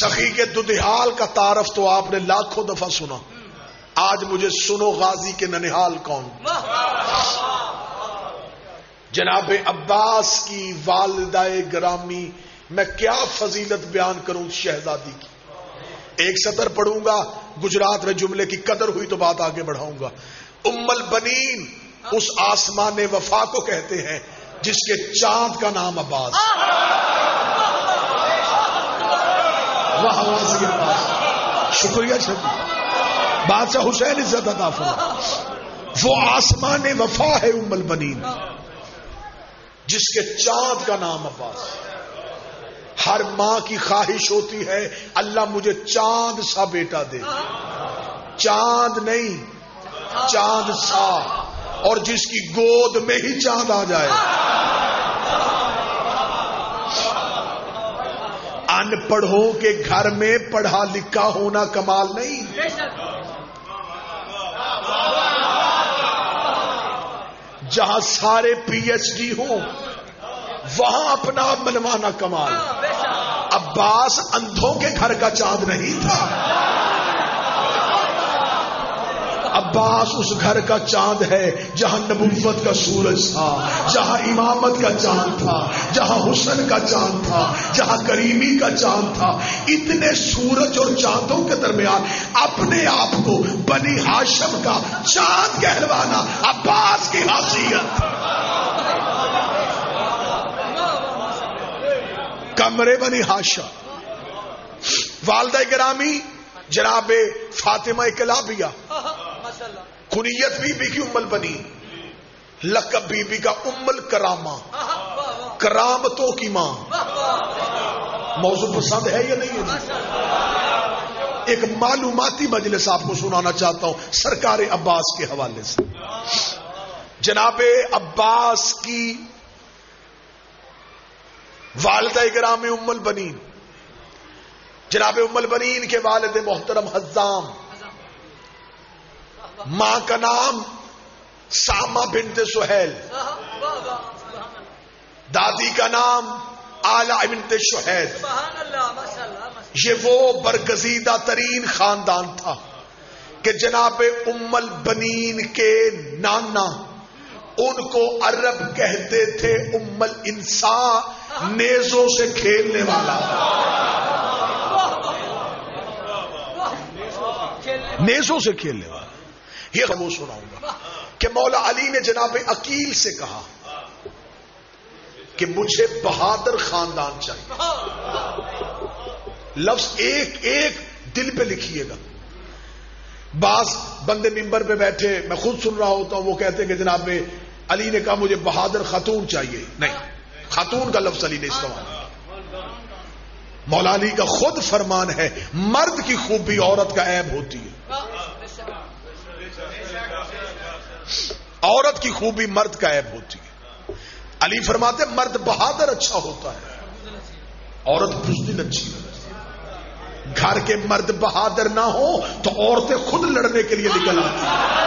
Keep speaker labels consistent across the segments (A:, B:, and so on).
A: سخی کے ددیال کا تعارف تو آپ نے لاکھوں دفعہ سنا۔ آج مجھے سنو غازی کے ننحال کون۔ جناب عباس کی والدہ گرامی، میں کیا فضیلت بیان کروں شہزادی کی؟ ایک سطر پڑھوں گا، گجرات میں جملے کی قدر ہوئی تو بات آگے بڑھاؤں گا۔ ام البنین اس آسمان وفا کو کہتے ہیں، جس کے چاند کا نام عباس۔ شکریہ شکریہ بادشاہ حسین عزت عطا فرما۔ وہ آسمان وفا ہے ام البنین جس کے چاند کا نام عباس۔ ہر ماں کی خواہش ہوتی ہے، اللہ مجھے چاند سا بیٹا دے۔ چاند نہیں، چاند سا۔ اور جس کی گود میں ہی چاند آ جائے۔ ان پڑھوں کے گھر میں پڑھا لکھا ہونا کمال نہیں۔ جہاں سارے پی ایچ ڈی ہوں، وہاں اپنا بنوانا کمال۔ عباس اندھوں کے گھر کا چاند نہیں تھا۔ عباس اس گھر کا چاند ہے، جہاں نبوت کا سورج تھا، جہاں امامت کا چاند تھا، جہاں حسن کا چاند تھا، جہاں کریمی کا چاند تھا۔ اتنے سورج اور چاندوں کے درمیان اپنے آپ کو بنی ہاشم کا چاند کہلوانا عباس کی حاصیت کمرے بنی ہاشا والدہ گرامی جناب فاطمہ کلابیہ کنیت بی بی کی امل بنی، لقب بی بی کا امل کرامہ کرامتوں کی ماں۔ موضوع پسند ہے یا نہیں ہے؟ ایک معلوماتی مجلس آپ کو سنانا چاہتا ہوں، سرکار عباس کے حوالے سے۔ جناب عباس کی والدہ گرام ام البنین جناب ام البنین کے والد محترم حزام۔ ماں کا نام ساما بنت سہیل۔ دادی کا نام آلہ بنت شہید یہ وہ برگزیدہ ترین خاندان تھا کہ جناب ام البنین کے نانا، ان کو عرب کہتے تھے ام الانسان نیزوں سے کھیلنے والا۔ نیزوں سے کھیلنے والا۔ یہ وہ سناؤں گا کہ مولا علی نے جناب عقیل سے کہا کہ مجھے بہادر خاندان چاہیے۔ لفظ ایک ایک دل پہ لکھیے گا۔ بعض بندے ممبر پہ بیٹھے، میں خود سن رہا ہوتا ہوں، وہ کہتے ہیں کہ جناب علی نے کہا مجھے بہادر خاتون چاہیے۔ نہیں، خاتون کا لفظ علی نے استعمال کیا۔ مولا علی کا خود فرمان ہے، مرد کی خوبی عورت کا عیب ہوتی ہے۔ عورت کی خوبی مرد کا عیب ہوتی ہے۔ علی فرماتے مرد بہادر اچھا ہوتا ہے۔ عورت بزدل اچھی ہے۔ گھر کے مرد بہادر نہ ہو تو عورتیں خود لڑنے کے لیے نکل آتی ہیں۔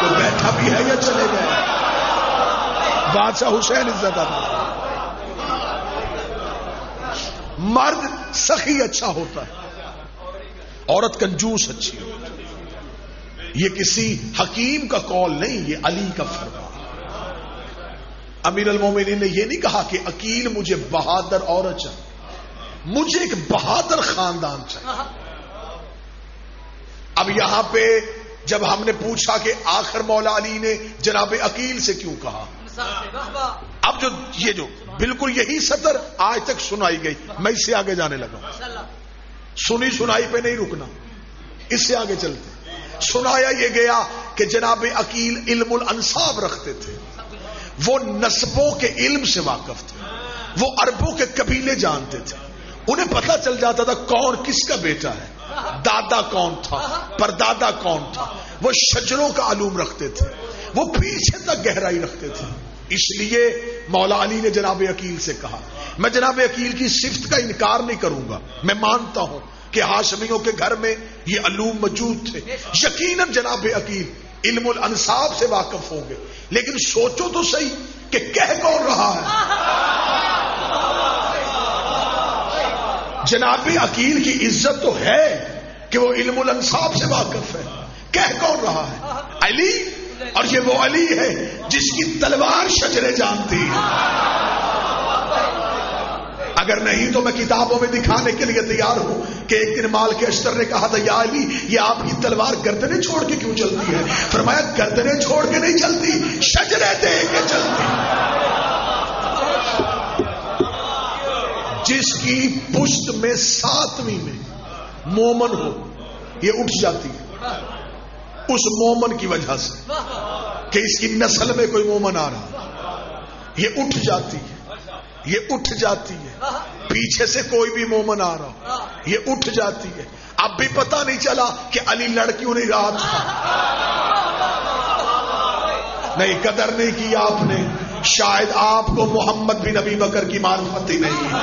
A: تو بیٹھا بھی ہے یا چلے گئے؟ بادشاہ حسین عزت آتا مرد سخی اچھا ہوتا ہے۔ عورت کنجوس اچھی ہوتی یہ کسی حکیم کا کال نہیں یہ علی کا فرمان۔ امیر المومنین نے یہ نہیں کہا کہ عقیل مجھے بہادر عورت چاہیے مجھے ایک بہادر خاندان چاہیے۔ اب یہاں پہ جب ہم نے پوچھا کہ آخر مولا علی نے جناب عقیل سے کیوں کہا؟ اب جو یہ جو بالکل یہی سطر آج تک سنائی گئی میں اس سے آگے جانے لگا سنی سنائی پہ نہیں رکنا اس سے آگے چلتے۔ سنایا یہ گیا کہ جناب عقیل علم الانصاب رکھتے تھے۔ وہ نسبوں کے علم سے واقف تھے۔ وہ اربوں کے قبیلے جانتے تھے۔ انہیں پتہ چل جاتا تھا کون کس کا بیٹا ہے۔ دادا کون تھا؟ پردادا کون تھا؟ وہ شجروں کا علوم رکھتے تھے۔ وہ پیچھے تک گہرائی رکھتے تھے۔ اس لیے مولا علی نے جناب عقیل سے کہا، میں جناب عقیل کی صفت کا انکار نہیں کروں گا۔ میں مانتا ہوں۔ کہ ہاشمیوں کے گھر میں یہ علوم موجود تھے۔ یقیناً جناب عقیل، علم الانصاب سے واقف ہوں گے۔ لیکن سوچو تو صحیح کہ کہہ کون رہا ہے۔ جناب عقیل کی عزت تو ہے کہ وہ علم الانصاب سے واقف ہے۔ کہہ کون رہا ہے؟ علی؟ اور یہ وہ علی ہے جس کی تلوار شجرے جانتی ہے۔ اگر نہیں تو میں کتابوں میں دکھانے کے لیے تیار ہوں کہ ایک دن مال کے اشتر نے کہا تھا، یا علی، یہ آپ کی تلوار گردنے چھوڑ کے کیوں چلتی ہے؟ فرمایا گردنے چھوڑ کے نہیں چلتی، شجرے دے کے چلتی۔ جس کی پشت میں ساتویں میں مومن ہو، یہ اٹھ جاتی ہے۔ اس مومن کی وجہ سے کہ اس کی نسل میں کوئی مومن آ رہا یہ اٹھ جاتی ہے۔ یہ اٹھ جاتی ہے۔ پیچھے سے کوئی بھی مومن آ رہا یہ اٹھ جاتی ہے۔ اب بھی پتا نہیں چلا کہ علی لڑکیوں نہیں رہا تھا نہیں، قدر نہیں کی آپ نے۔ شاید آپ کو محمد بن نبی بکر کی معلومت ہی نہیں۔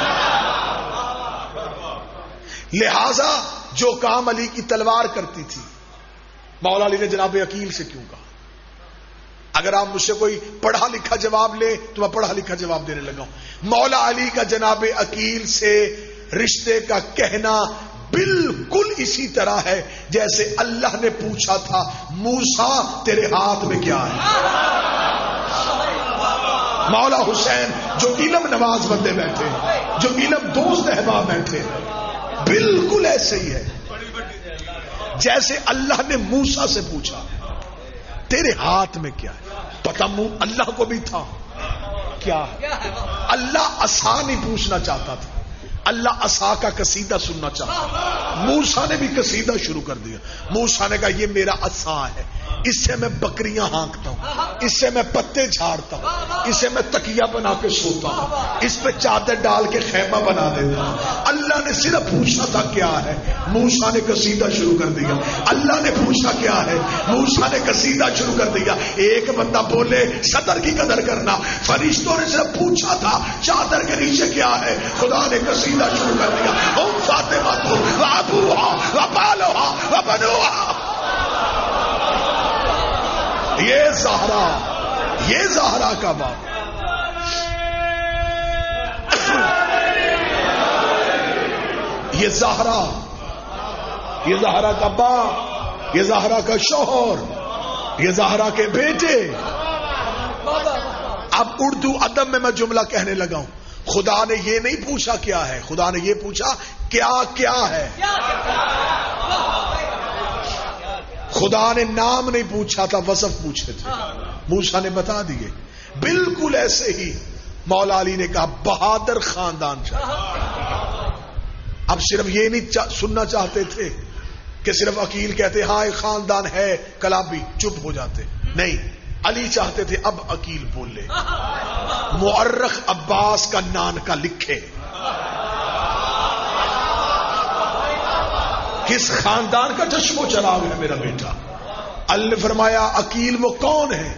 A: لہذا جو کام علی کی تلوار کرتی تھی، مولا علی نے جناب عقیل سے کیوں کہا؟ اگر آپ مجھ سے کوئی پڑھا لکھا جواب لے تو میں پڑھا لکھا جواب دینے لگا ہوں۔ مولا علی کا جناب عقیل سے رشتے کا کہنا بالکل اسی طرح ہے جیسے اللہ نے پوچھا تھا موسا تیرے ہاتھ میں کیا ہے؟ مولا حسین، جو علم نواز بندے بیٹھے جو علم دوست احباب بیٹھے بالکل ایسے ہی ہے۔ جیسے اللہ نے موسا سے پوچھا تیرے ہاتھ میں کیا ہے؟ پتا اللہ کو بھی تھا۔ کیا اللہ اصا نہیں پوچھنا چاہتا تھا۔ اللہ اصا کا کسیدہ سننا چاہتا موسا نے بھی کسیدہ شروع کر دیا۔ موسا نے کہا، یہ میرا اصا ہے۔ اس سے میں بکریاں ہانکتا ہوں۔ اس سے میں پتے جھاڑتا ہوں اس سے میں تکیا بنا کے سوتا ہوں، اس پہ چادر ڈال کے خیمہ بنا دیتا ہوں۔ اللہ نے صرف پوچھا تھا کیا ہے موسا نے کسیدہ شروع کر دیا۔ اللہ نے پوچھا کیا ہے موسا نے کسیدہ شروع کر دیا۔ ایک بندہ بولے، صدر کی قدر کرنا۔ فرشتوں نے صرف پوچھا تھا، چادر کے نیچے کیا ہے؟ خدا نے کسیدہ شروع کر دیا۔ فاطمہ کو یہ زہرا یہ زہرا کا باپ۔ یہ زہرا یہ زہرا کا باپ، یہ زہرا کا شوہر، یہ زہرا کے بیٹے۔ اب اردو ادب میں میں جملہ کہنے لگا ہوں۔ خدا نے یہ نہیں پوچھا کیا ہے، خدا نے یہ پوچھا کیا کیا ہے۔ خدا نے نام نہیں پوچھا تھا، وصف پوچھے تھے۔ موسا نے بتا دیے۔ بالکل ایسے ہی مولا علی نے کہا، بہادر خاندان چاہیے اب صرف یہ نہیں سننا چاہتے تھے کہ صرف عقیل کہتے ہاں ایک خاندان ہے، کلابی، چپ ہو جاتے۔ نہیں، علی چاہتے تھے، اب عقیل بول لے معرخ عباس کا نان کا لکھے۔ کس خاندان کا چشم و چراغ ہے میرا بیٹا؟ اللہ نے فرمایا، عقیل وہ کون ہے؟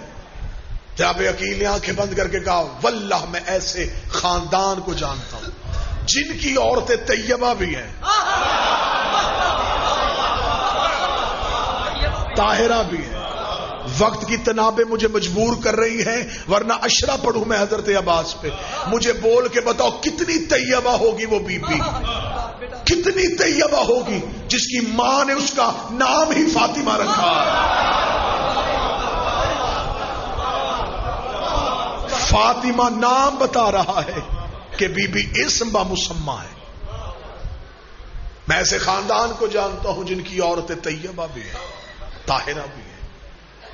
A: جب عقیل نے آنکھیں بند کر کے کہا، واللہ میں ایسے خاندان کو جانتا ہوں، جن کی عورتیں طیبہ بھی ہیں، طاہرہ بھی ہیں۔ وقت کی تنابیں مجھے مجبور کر رہی ہیں، ورنہ اشرا پڑھوں میں حضرت عباس پہ۔ مجھے بول کے بتاؤ، کتنی طیبہ ہوگی وہ بی بی؟ کتنی طیبہ ہوگی جس کی ماں نے اس کا نام ہی فاطمہ رکھا۔ فاطمہ نام بتا رہا ہے کہ بی بی اسم با مسمہ ہے۔ میں ایسے خاندان کو جانتا ہوں جن کی عورتیں طیبہ بھی ہیں طاہرہ بھی ہیں۔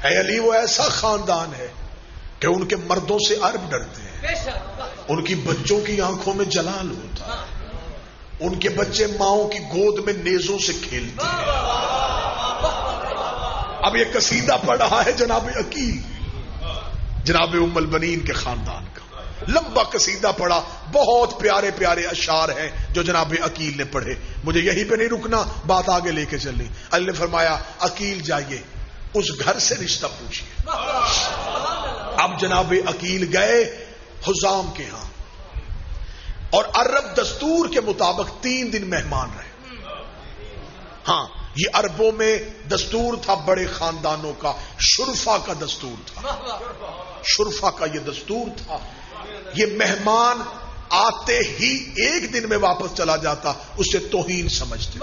A: اے علی وہ ایسا خاندان ہے کہ ان کے مردوں سے عرب ڈرتے ہیں۔ ان کی بچوں کی آنکھوں میں جلال ہوتا ہے۔ ان کے بچے ماؤں کی گود میں نیزوں سے کھیلتے ہیں۔ اب یہ قصیدہ پڑھ رہا ہے جناب عقیل۔ جناب ام البنین کے خاندان کا۔ لمبا قصیدہ پڑھا، بہت پیارے پیارے اشار ہیں جو جناب عقیل نے پڑھے۔ مجھے یہی پہ نہیں رکنا، بات آگے لے کے چلنی اللہ نے فرمایا، عقیل جائیے، اس گھر سے رشتہ پوچھیے۔ اب جناب عقیل گئے حزام کے ہاں۔ اور عرب دستور کے مطابق تین دن مہمان رہے۔ ہاں یہ عربوں میں دستور تھا بڑے خاندانوں کا شرفا کا دستور تھا۔ شرفا کا یہ دستور تھا۔ یہ مہمان آتے ہی ایک دن میں واپس چلا جاتا، اسے توہین سمجھتے۔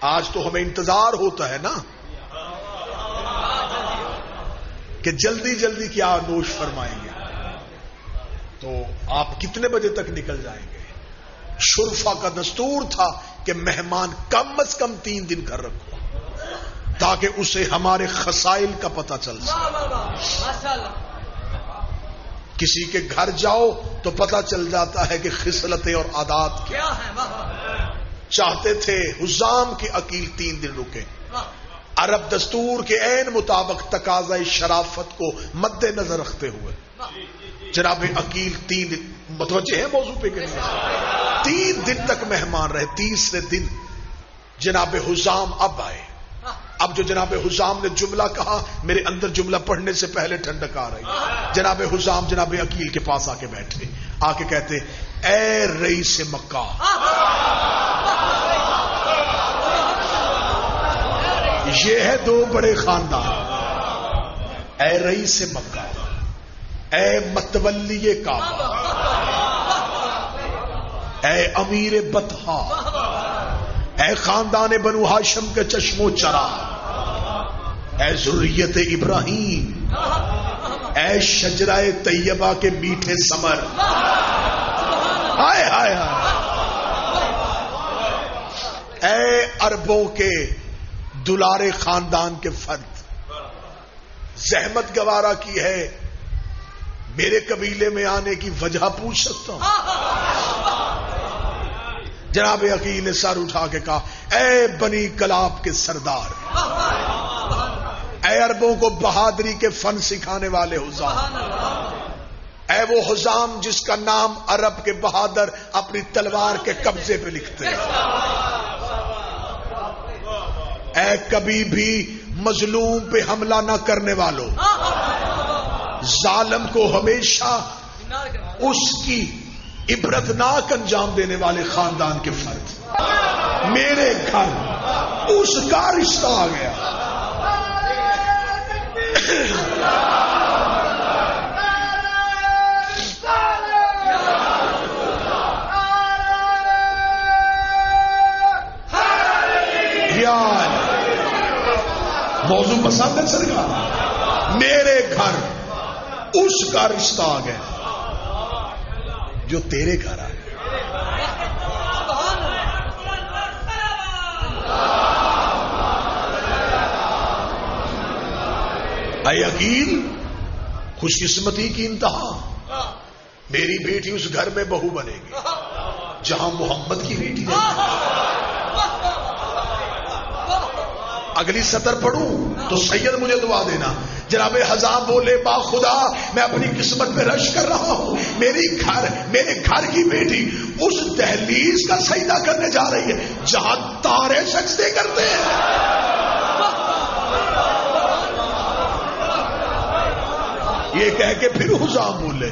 A: آج تو ہمیں انتظار ہوتا ہے نا کہ جلدی جلدی کیا نوش فرمائیں گے۔ تو آپ کتنے بجے تک نکل جائیں گے؟ شرفا کا دستور تھا کہ مہمان کم از کم تین دن کر رکھو تاکہ اسے ہمارے خسائل کا پتہ چل سکے۔ کسی کے گھر جاؤ تو پتہ چل جاتا ہے کہ خصلتیں اور عادات کیا چاہتے تھے حزام کی عقیل تین دن رکے۔ عرب دستور کے عین مطابق تقاضا شرافت کو مد نظر رکھتے ہوئے۔ جناب عقیل تین دن متوجہ ہے موضوع پہ کہ تین دن تک مہمان رہے، تیسرے دن جناب حزام اب آئے۔ اب جو جناب حزام نے جملہ کہا، میرے اندر جملہ پڑھنے سے پہلے ٹھنڈک آ رہی۔ جناب حزام جناب عقیل کے پاس آ کے بیٹھے۔ آ کے کہتے، اے رئی سے مکہ! یہ ہے دو بڑے خاندان۔ اے رئی سے مکہ۔ اے متولی کعبہ۔ اے امیر بتہا اے خاندان بنو ہاشم کے چشم و چرا اے ضروریت ابراہیم۔ اے شجرائے طیبہ کے میٹھے سمر ہائے ہائے ہائے۔ اے اربوں کے دلارے خاندان کے فرد۔ زحمت گوارا کی ہے۔ میرے قبیلے میں آنے کی وجہ پوچھ سکتا ہوں۔ جناب عقیل نے سر اٹھا کے کہا، اے بنی کلاب کے سردار، اے اربوں کو بہادری کے فن سکھانے والے حزام اے وہ حزام جس کا نام عرب کے بہادر اپنی تلوار کے قبضے پہ لکھتے ہیں۔ اے کبھی بھی مظلوم پہ حملہ نہ کرنے والوں ظالم کو ہمیشہ اس کی عبرتناک انجام دینے والے خاندان کے فرد میرے گھر اس کا رشتہ آ گیا۔ موضوع پسند ہے سرکار؟ میرے گھر اس کا رشتہ آ گیا۔ جو تیرے گھر آئے۔ اے عقیل خوش قسمتی کی انتہا۔ میری بیٹی اس گھر میں بہو بنے گی، جہاں محمد کی بیٹی اگلی سطر پڑھوں تو سید مجھے دعا دینا۔ جناب ہزار بولے، با خدا، میں اپنی قسمت میں رش کر رہا ہوں۔ میری گھر، میرے گھر کی بیٹی اس دہلیز کا سجدہ کرنے جا رہی ہے، جہاں تارے سجدے کرتے ہیں۔ یہ کہہ کے پھر حزام بولے۔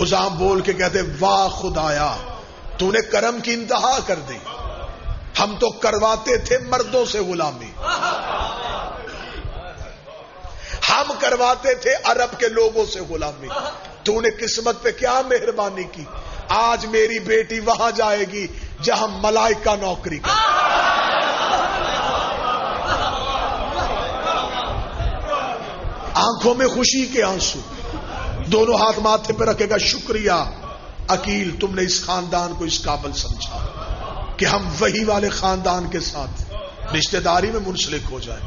A: حزام بول کے کہتے، واہ خدایا، تو نے کرم کی انتہا کر دی۔ ہم تو کرواتے تھے مردوں سے غلامی۔ ہم کرواتے تھے عرب کے لوگوں سے غلامی۔ تو نے قسمت پہ کیا مہربانی کی؟ آج میری بیٹی وہاں جائے گی جہاں ملائکہ نوکری کر آنکھوں میں خوشی کے آنسو۔ دونوں ہاتھ ماتھے پہ رکھے گا شکریہ۔ اکیل تم نے اس خاندان کو اس قابل سمجھا کہ ہم وہی والے خاندان کے ساتھ رشتہ داری میں منسلک ہو جائے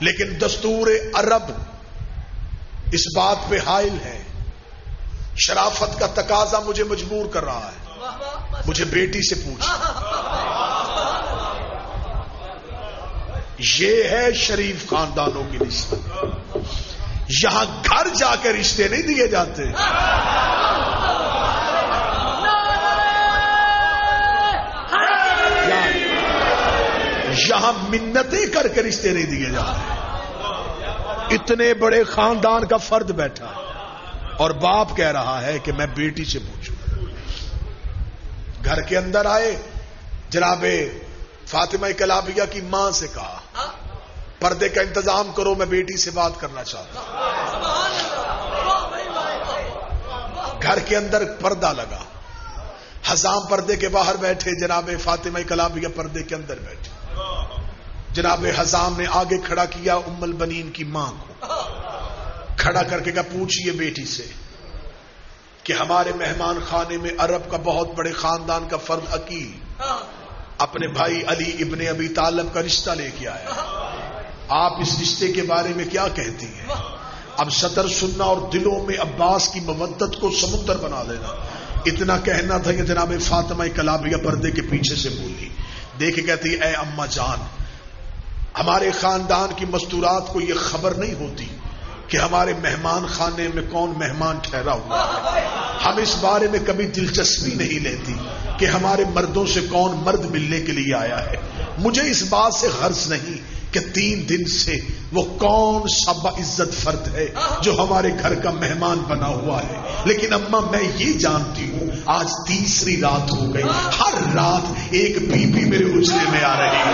A: لیکن دستور عرب اس بات پہ حائل ہے شرافت کا تقاضا مجھے مجبور کر رہا ہے۔ مجھے بیٹی سے پوچھ۔ یہ ہے شریف خاندانوں کی نسبت۔ یہاں گھر جا کے رشتے نہیں دیے جاتے۔ یہاں منتیں کر کے رشتے نہیں دیے جاتے۔ اتنے بڑے خاندان کا فرد بیٹھا اور باپ کہہ رہا ہے کہ میں بیٹی سے پوچھوں۔ گھر کے اندر آئے، جناب فاطمہ کلابیہ کی ماں سے کہا، پردے کا انتظام کرو، میں بیٹی سے بات کرنا چاہتا ہوں۔ گھر کے اندر پردہ لگا۔ حزام پردے کے باہر بیٹھے، جناب فاطمہ کلابیہ پردے کے اندر بیٹھے۔ جناب حزام نے آگے کھڑا کیا، ام البنین کی ماں کو۔ کھڑا کر کے کہا، پوچھئے بیٹی سے کہ ہمارے مہمان خانے میں عرب کا بہت بڑے خاندان کا فرد عقیل، اپنے بھائی علی ابن ابی طالب کا رشتہ لے کے آیا۔ آپ اس رشتے کے بارے میں کیا کہتی ہیں؟ اب سطر سننا اور دلوں میں عباس کی مودت کو سمندر بنا دینا اتنا کہنا تھا کہ جناب فاطمہ کلابیہ پردے کے پیچھے سے بولی۔ دیکھ کہتی اے اما جان ہمارے خاندان کی مستورات کو یہ خبر نہیں ہوتی کہ ہمارے مہمان خانے میں کون مہمان ٹھہرا ہوا ہے۔ ہم اس بارے میں کبھی دلچسپی نہیں لیتی کہ ہمارے مردوں سے کون مرد ملنے کے لیے آیا ہے۔ مجھے اس بات سے غرض نہیں کہ تین دن سے وہ کون سا عزت فرد ہے جو ہمارے گھر کا مہمان بنا ہوا ہے؟ لیکن اما میں یہ جانتی ہوں، آج تیسری رات ہو گئی۔ ہر رات ایک بی بی میرے اجرے میں آ رہی ہے۔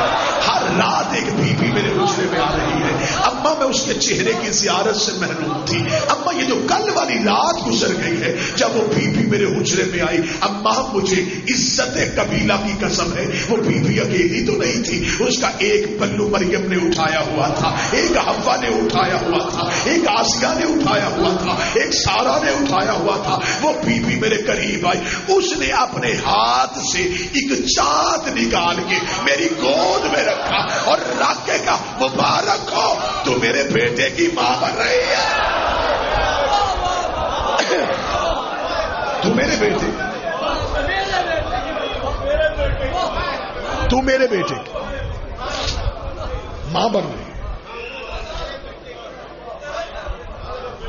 A: ہر رات ایک بی بی میرے اجرے میں آ رہی ہے۔ اما میں اس کے چہرے کی زیارت سے محروم تھی۔ اما، یہ جو کل والی رات گزر گئی ہے، جب وہ بی بی میرے اجرے میں آئی، اما، مجھے عزت قبیلہ کی قسم ہے۔ وہ بی بی اکیلی تو نہیں تھی، اس کا ایک پلو مریم نے اٹھایا ہوا تھا۔ ایک ہوا نے اٹھایا ہوا تھا، ایک آسیا نے اٹھایا ہوا تھا، ایک سارا نے اٹھایا ہوا تھا۔ وہ بی بی میرے قریب آئی۔ اس نے اپنے ہاتھ سے ایک چاند نکال کے میری گود میں رکھا اور رکھ کے کہا، مبارک ہو تو میرے بیٹے کی ماں بن رہی ہے۔ تو میرے بیٹے۔ تو میرے بیٹے۔ ماں بن رہی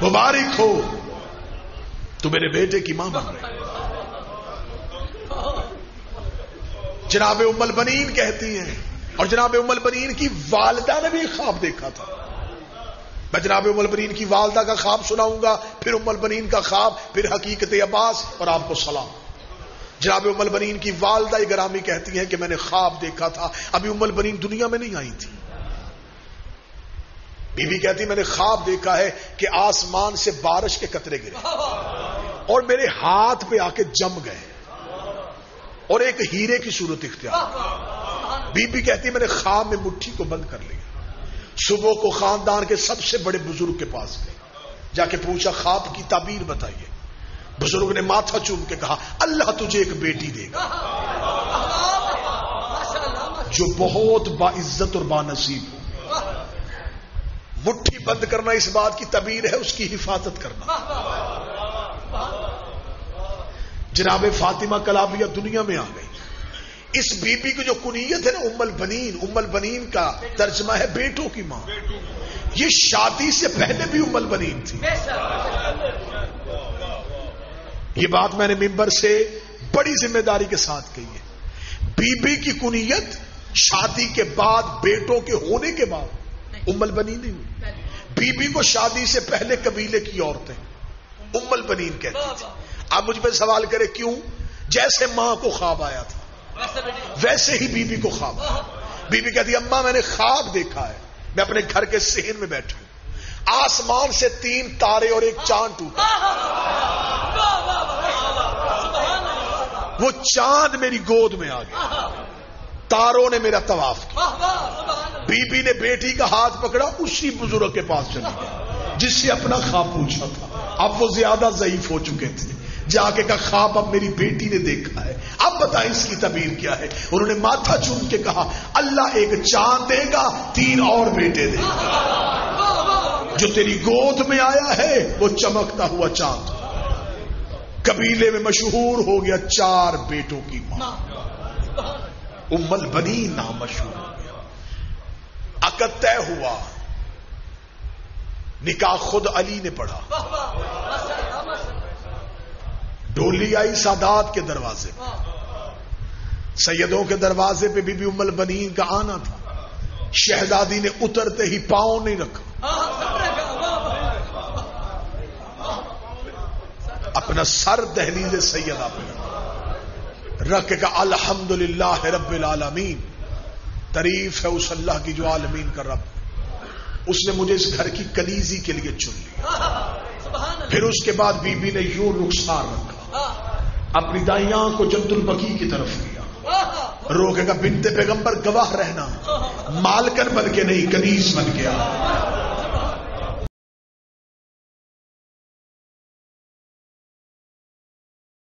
A: مبارک ہو۔ تو میرے بیٹے کی ماں بن رہی جناب امل بنین کہتی ہیں، اور جناب امل بنین کی والدہ نے بھی خواب دیکھا تھا۔ میں جناب امل بنین کی والدہ کا خواب سناؤں گا، پھر امل بنین کا خواب، پھر حقیقت عباس اور آپ کو سلام۔ جناب امل بنین کی والدہ گرامی کہتی ہیں کہ میں نے خواب دیکھا تھا۔ ابھی امل بنین دنیا میں نہیں آئی تھی۔ بی بی کہتی میں نے خواب دیکھا ہے کہ آسمان سے بارش کے قطرے گرے۔ اور میرے ہاتھ پہ آ کے جم گئے۔ اور ایک ہیرے کی صورت اختیار۔ بی بی کہتی میں نے خواب میں مٹھی کو بند کر لیا۔ صبح کو خاندان کے سب سے بڑے بزرگ کے پاس گئے۔ جا کے پوچھا، خواب کی تعبیر بتائیے۔ بزرگ نے ماتھا چوم کے کہا، اللہ تجھے ایک بیٹی دے گا۔ جو بہت با عزت اور با نصیب ہو۔ مٹھی بند کرنا اس بات کی تعبیر ہے، اس کی حفاظت کرنا۔ جناب فاطمہ کلابیہ دنیا میں آ گئی۔ اس بی بی کی جو کنیت ہے نا، امل بنین امل بنین کا ترجمہ ہے بیٹوں کی ماں۔ یہ شادی سے پہلے بھی امل بنین تھی۔ یہ بات میں نے ممبر سے بڑی ذمہ داری کے ساتھ کہی ہے۔ بی بی کی کنیت شادی کے بعد، بیٹوں کے ہونے کے بعد۔ امل بنی نہیں ہوئی۔ بی بی کو شادی سے پہلے قبیلے کی عورتیں۔ امل بنین کہتی تھی۔ آپ مجھ پہ سوال کرے کیوں؟ جیسے ماں کو خواب آیا تھا، ویسے ہی بی بی کو خواب۔ بی بی کہتی اما میں نے خواب دیکھا ہے۔ میں اپنے گھر کے سہن میں بیٹھوں آسمان سے تین تارے اور ایک چاند ٹوٹا۔ وہ چاند میری گود میں آ گیا۔ تاروں نے میرا طواف کیا۔ بی بی نے بیٹی کا ہاتھ پکڑا اسی بزرگ کے پاس چلی گیا جس سے اپنا خواب پوچھا تھا۔ اب وہ زیادہ ضعیف ہو چکے تھے۔ جا کے کہا خواب اب میری بیٹی نے دیکھا ہے۔ اب بتائیں اس کی تعبیر کیا ہے۔ انہوں نے ماتھا چوم کے کہا اللہ ایک چاند دے گا تین اور بیٹے دے گا۔ جو تیری گود میں آیا ہے وہ چمکتا ہوا چاند۔ قبیلے میں مشہور ہو گیا چار بیٹوں کی ماں۔ امل بنی نام مشہور ہو گیا۔ عقد طے ہوا۔ نکاح خود علی نے پڑھا۔ ڈولی آئی سادات کے دروازے سیدوں کے دروازے پہ بی بی امل بنین کا آنا تھا۔ شہزادی نے اترتے ہی پاؤں نہیں رکھا۔ اپنا سر دہلیز سیدہ پہ رکھ کا الحمد للہ رب العالمین۔ تعریف ہے اس اللہ کی جو عالمین کا رب۔ اس نے مجھے اس گھر کی کلیزی کے لیے چن لیا۔ پھر اس کے بعد بی بی نے یوں رخسار رکھا۔ اپنی دائیں آنکھ کو جد البکی کی طرف کیا روکے گا بنتے پیغمبر گواہ رہنا۔ مالکن بن کے نہیں کنیز بن گیا